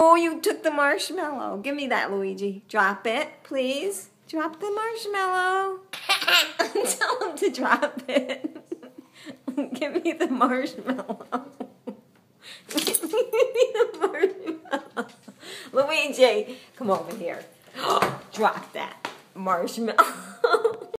Oh, you took the marshmallow. Give me that, Luigi. Drop it, please. Drop the marshmallow. Tell him to drop it. Give me the marshmallow. Give me the marshmallow. Luigi, come over here. Drop that marshmallow.